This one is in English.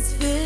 it's filled